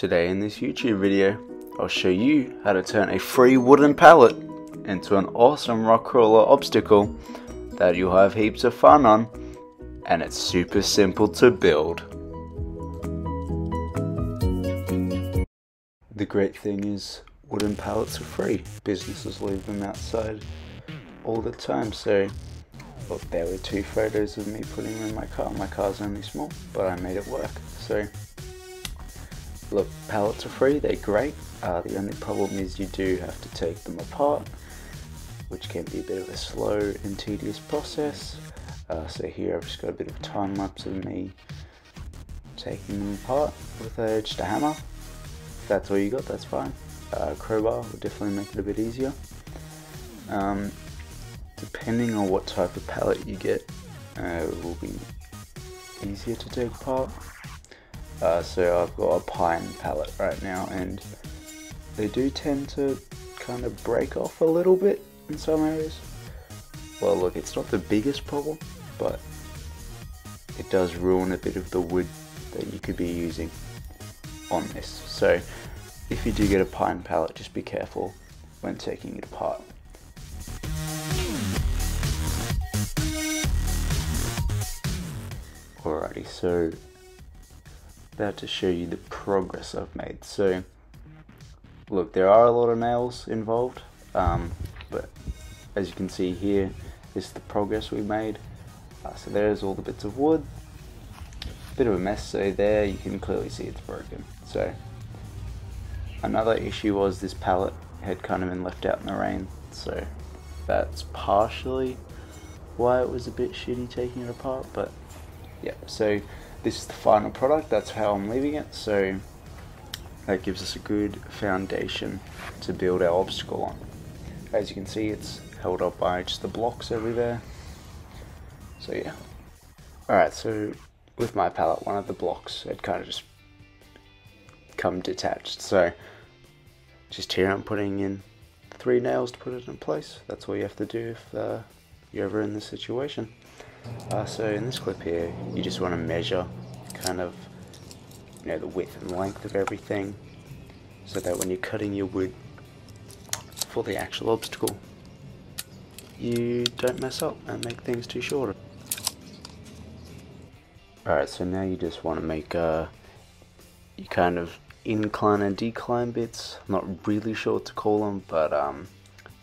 Today in this YouTube video, I'll show you how to turn a free wooden pallet into an awesome rock crawler obstacle that you'll have heaps of fun on and it's super simple to build. The great thing is wooden pallets are free. Businesses leave them outside all the time so look there were two photos of me putting them in my car. My car's only small but I made it work. So look pallets are free, they're great. Uh, the only problem is you do have to take them apart which can be a bit of a slow and tedious process. Uh, so here I've just got a bit of a time lapse of me taking them apart with a, just a hammer. If that's all you got, that's fine. Uh, crowbar will definitely make it a bit easier. Um, depending on what type of pallet you get, uh, it will be easier to take apart. Uh, so I've got a pine pallet right now and they do tend to kind of break off a little bit in some areas. Well, look, it's not the biggest problem, but it does ruin a bit of the wood that you could be using on this. So, if you do get a pine pallet, just be careful when taking it apart. Alrighty, so to show you the progress I've made. So, look, there are a lot of nails involved. Um, but as you can see here is the progress we made uh, so there's all the bits of wood bit of a mess so there you can clearly see it's broken so another issue was this pallet had kind of been left out in the rain so that's partially why it was a bit shitty taking it apart but yeah so this is the final product that's how I'm leaving it. So that gives us a good foundation to build our obstacle on. As you can see it's held up by just the blocks over there. So yeah. Alright so with my pallet one of the blocks had kind of just come detached. So just here I'm putting in three nails to put it in place. That's all you have to do if uh, you're ever in this situation. Uh, so in this clip here you just want to measure kind of you know the width and length of everything so that when you're cutting your wood for the actual obstacle, you don't mess up and make things too short. Alright, so now you just want to make uh, you kind of incline and decline bits. Not really sure what to call them, but um,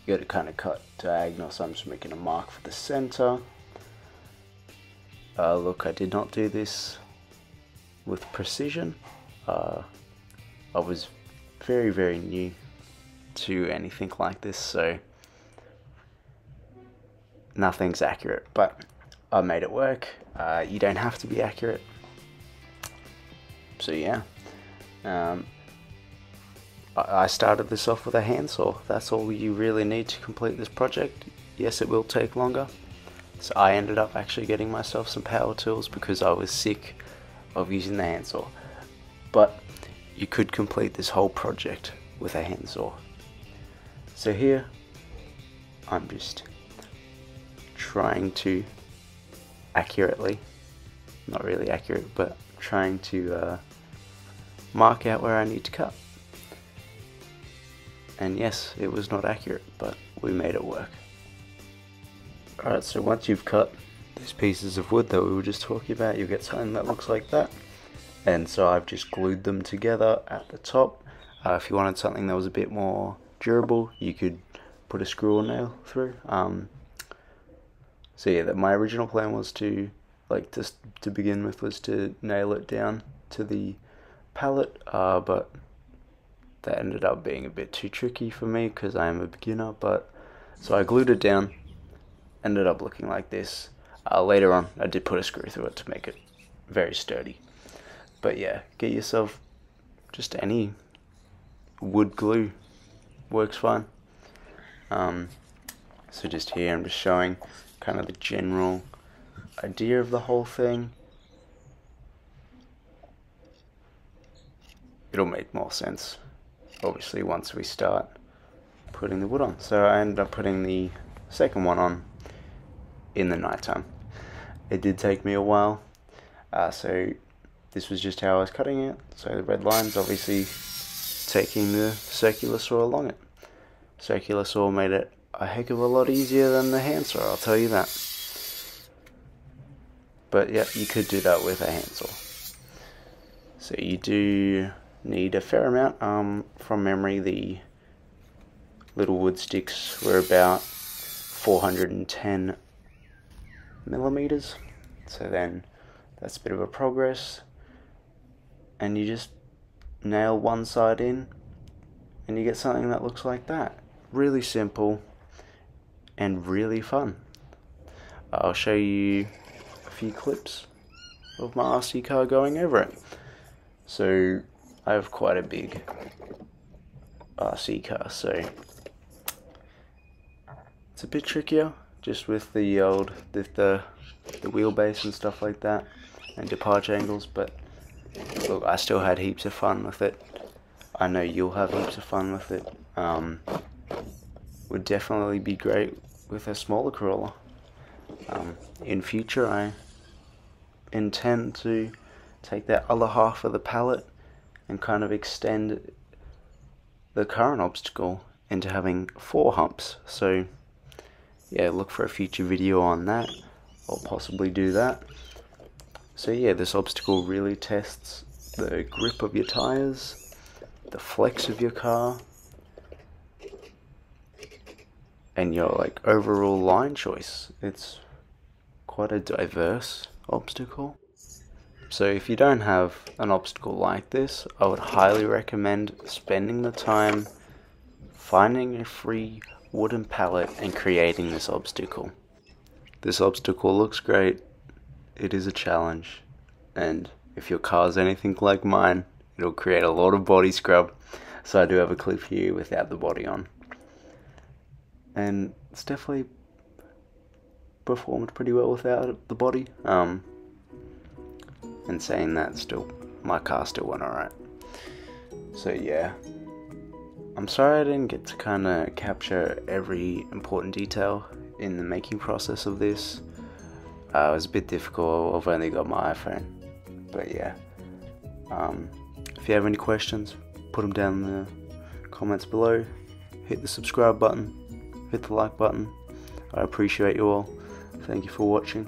you got to kind of cut diagonal, so I'm just making a mark for the center. Uh, look, I did not do this with precision. Uh, I was very, very new to anything like this, so nothing's accurate, but I made it work. Uh, you don't have to be accurate. So yeah, um, I started this off with a handsaw. That's all you really need to complete this project. Yes, it will take longer. So I ended up actually getting myself some power tools because I was sick of using the handsaw. But you could complete this whole project with a handsaw. So here, I'm just trying to accurately, not really accurate, but trying to uh, mark out where I need to cut. And yes, it was not accurate, but we made it work. Alright, so once you've cut these pieces of wood that we were just talking about, you'll get something that looks like that. And so I've just glued them together at the top. Uh, if you wanted something that was a bit more durable. You could put a screw or nail through. Um, so yeah, that my original plan was to like just to begin with was to nail it down to the pallet, uh, but that ended up being a bit too tricky for me because I am a beginner. But so I glued it down, ended up looking like this. Uh, later on, I did put a screw through it to make it very sturdy. But yeah, get yourself just any wood glue works fine. Um, so just here I'm just showing kind of the general idea of the whole thing. It'll make more sense, obviously, once we start putting the wood on. So I ended up putting the second one on in the nighttime. It did take me a while, uh, so this was just how I was cutting it. So the red lines obviously taking the circular saw along it. Circular saw made it a heck of a lot easier than the handsaw, I'll tell you that. But yeah, you could do that with a handsaw. So you do need a fair amount. Um, from memory, the little wood sticks were about 410 millimeters. So then that's a bit of a progress. And you just nail one side in and you get something that looks like that. Really simple and really fun. I'll show you a few clips of my RC car going over it. So I have quite a big RC car, so it's a bit trickier just with the old the the, the wheelbase and stuff like that and departure angles, but look, I still had heaps of fun with it. I know you'll have heaps of fun with it. Um, would definitely be great with a smaller crawler. Um, in future, I intend to take that other half of the pallet and kind of extend the current obstacle into having four humps. So, yeah, look for a future video on that. I'll possibly do that. So yeah, this obstacle really tests the grip of your tires, the flex of your car, and your like overall line choice. It's quite a diverse obstacle. So if you don't have an obstacle like this, I would highly recommend spending the time finding a free wooden pallet and creating this obstacle. This obstacle looks great, it is a challenge, and if your car is anything like mine, it'll create a lot of body scrub. So I do have a clip here without the body on and it's definitely performed pretty well without the body. Um, and saying that, still my car still went alright. So yeah, I'm sorry I didn't get to kind of capture every important detail in the making process of this. Uh, it was a bit difficult. I've only got my iPhone, but yeah. Um, if you have any questions, put them down in the comments below. Hit the subscribe button hit the like button. I appreciate you all. Thank you for watching.